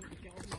Yeah, he killed me.